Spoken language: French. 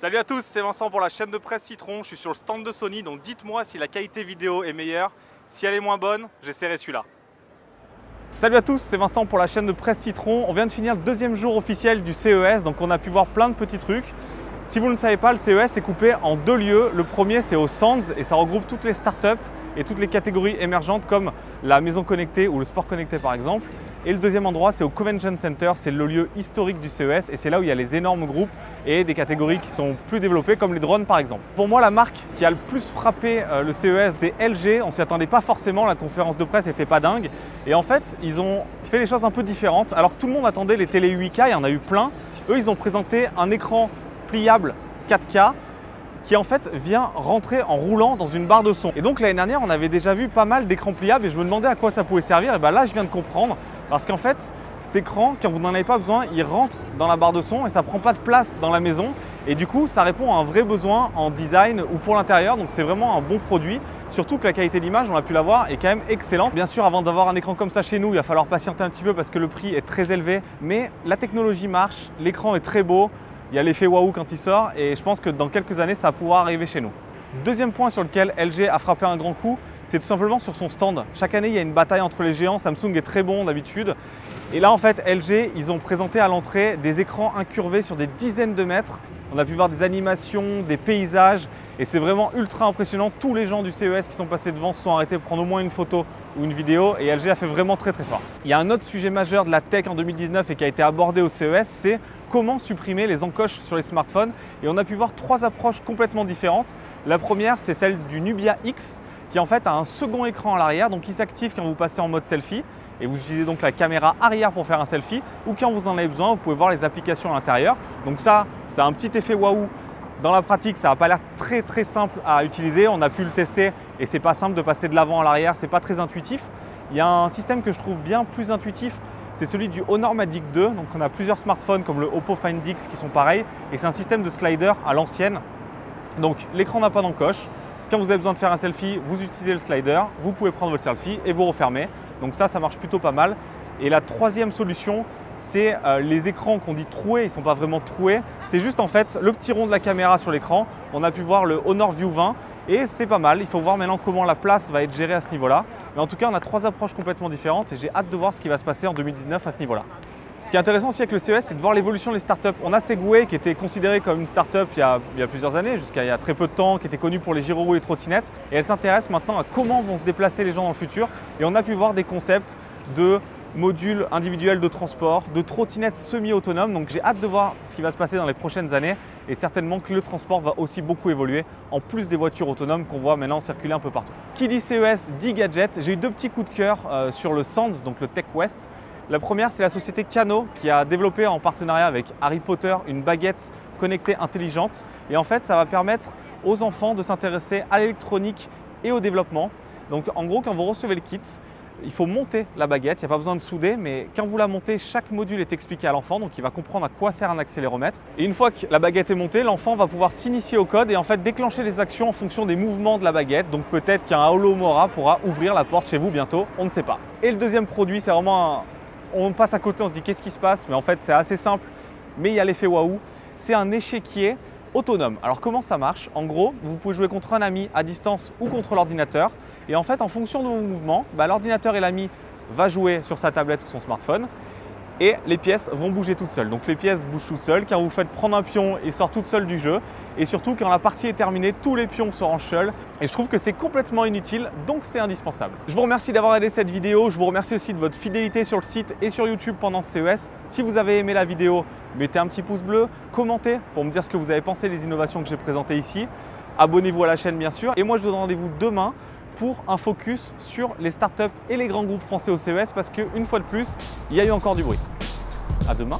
Salut à tous, c'est Vincent pour la chaîne de presse Citron. Je suis sur le stand de Sony, donc dites-moi si la qualité vidéo est meilleure. Si elle est moins bonne, j'essaierai celui-là. Salut à tous, c'est Vincent pour la chaîne de presse Citron. On vient de finir le deuxième jour officiel du CES, donc on a pu voir plein de petits trucs. Si vous ne savez pas, le CES est coupé en deux lieux. Le premier, c'est au Sands et ça regroupe toutes les startups et toutes les catégories émergentes comme la maison connectée ou le sport connecté par exemple. Et le deuxième endroit, c'est au Convention Center, c'est le lieu historique du CES et c'est là où il y a les énormes groupes et des catégories qui sont plus développées comme les drones par exemple. Pour moi, la marque qui a le plus frappé euh, le CES, c'est LG. On s'y attendait pas forcément, la conférence de presse n'était pas dingue. Et en fait, ils ont fait les choses un peu différentes. Alors que tout le monde attendait les télé 8K, il y en a eu plein. Eux, ils ont présenté un écran pliable 4K qui en fait vient rentrer en roulant dans une barre de son. Et donc l'année dernière, on avait déjà vu pas mal d'écrans pliables et je me demandais à quoi ça pouvait servir. Et bien là, je viens de comprendre. Parce qu'en fait, cet écran, quand vous n'en avez pas besoin, il rentre dans la barre de son et ça prend pas de place dans la maison. Et du coup, ça répond à un vrai besoin en design ou pour l'intérieur. Donc c'est vraiment un bon produit. Surtout que la qualité d'image, on a pu la voir, est quand même excellente. Bien sûr, avant d'avoir un écran comme ça chez nous, il va falloir patienter un petit peu parce que le prix est très élevé. Mais la technologie marche, l'écran est très beau, il y a l'effet waouh quand il sort et je pense que dans quelques années, ça va pouvoir arriver chez nous. Deuxième point sur lequel LG a frappé un grand coup, c'est tout simplement sur son stand. Chaque année, il y a une bataille entre les géants. Samsung est très bon d'habitude. Et là, en fait, LG, ils ont présenté à l'entrée des écrans incurvés sur des dizaines de mètres. On a pu voir des animations, des paysages, et c'est vraiment ultra impressionnant. Tous les gens du CES qui sont passés devant se sont arrêtés pour prendre au moins une photo ou une vidéo, et LG a fait vraiment très très fort. Il y a un autre sujet majeur de la tech en 2019 et qui a été abordé au CES, c'est comment supprimer les encoches sur les smartphones. Et on a pu voir trois approches complètement différentes. La première, c'est celle du Nubia X, qui en fait a un second écran à l'arrière, donc qui s'active quand vous passez en mode selfie. Et vous utilisez donc la caméra arrière pour faire un selfie, ou quand vous en avez besoin, vous pouvez voir les applications à l'intérieur. Donc ça, c'est un petit effet waouh. Dans la pratique, ça n'a pas l'air très très simple à utiliser. On a pu le tester et c'est pas simple de passer de l'avant à l'arrière, c'est pas très intuitif. Il y a un système que je trouve bien plus intuitif, c'est celui du Honor Magic 2. Donc on a plusieurs smartphones comme le Oppo Find X qui sont pareils et c'est un système de slider à l'ancienne. Donc l'écran n'a pas d'encoche, quand vous avez besoin de faire un selfie, vous utilisez le slider, vous pouvez prendre votre selfie et vous refermez. Donc ça, ça marche plutôt pas mal. Et la troisième solution, c'est euh, les écrans qu'on dit troués, ils ne sont pas vraiment troués. C'est juste en fait le petit rond de la caméra sur l'écran. On a pu voir le Honor View 20 et c'est pas mal. Il faut voir maintenant comment la place va être gérée à ce niveau-là. Mais en tout cas, on a trois approches complètement différentes et j'ai hâte de voir ce qui va se passer en 2019 à ce niveau-là. Ce qui est intéressant aussi avec le CES, c'est de voir l'évolution des startups. On a Segway qui était considérée comme une startup il y a, il y a plusieurs années, jusqu'à il y a très peu de temps, qui était connue pour les gyroroues et les trottinettes. Et elle s'intéresse maintenant à comment vont se déplacer les gens dans le futur. Et on a pu voir des concepts de modules individuels de transport, de trottinettes semi-autonomes. Donc j'ai hâte de voir ce qui va se passer dans les prochaines années et certainement que le transport va aussi beaucoup évoluer en plus des voitures autonomes qu'on voit maintenant circuler un peu partout. Qui dit CES dit gadget. J'ai eu deux petits coups de cœur euh, sur le Sands, donc le Tech West. La première, c'est la société Kano qui a développé en partenariat avec Harry Potter une baguette connectée intelligente. Et en fait, ça va permettre aux enfants de s'intéresser à l'électronique et au développement. Donc en gros, quand vous recevez le kit, il faut monter la baguette, il n'y a pas besoin de souder, mais quand vous la montez, chaque module est expliqué à l'enfant, donc il va comprendre à quoi sert un accéléromètre. Et une fois que la baguette est montée, l'enfant va pouvoir s'initier au code et en fait déclencher les actions en fonction des mouvements de la baguette. Donc peut-être qu'un Holomora pourra ouvrir la porte chez vous bientôt, on ne sait pas. Et le deuxième produit, c'est vraiment un, on passe à côté, on se dit qu'est-ce qui se passe, mais en fait c'est assez simple, mais il y a l'effet waouh. C'est un échiquier autonome. Alors comment ça marche? En gros, vous pouvez jouer contre un ami à distance ou contre l'ordinateur, et en fait en fonction de vos mouvements, bah, l'ordinateur et l'ami va jouer sur sa tablette ou son smartphone, et les pièces vont bouger toutes seules. Donc les pièces bougent toutes seules car vous faites prendre un pion et sort toute seule du jeu. Et surtout quand la partie est terminée, tous les pions se rangent seuls. Et je trouve que c'est complètement inutile, donc c'est indispensable. Je vous remercie d'avoir aidé cette vidéo. Je vous remercie aussi de votre fidélité sur le site et sur YouTube pendant ce CES. Si vous avez aimé la vidéo, mettez un petit pouce bleu, commentez pour me dire ce que vous avez pensé des innovations que j'ai présentées ici. Abonnez-vous à la chaîne bien sûr. Et moi je vous donne rendez-vous demain pour un focus sur les startups et les grands groupes français au CES parce qu'une fois de plus, il y a eu encore du bruit. À demain